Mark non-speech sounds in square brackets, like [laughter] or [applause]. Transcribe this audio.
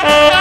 Oh! [laughs]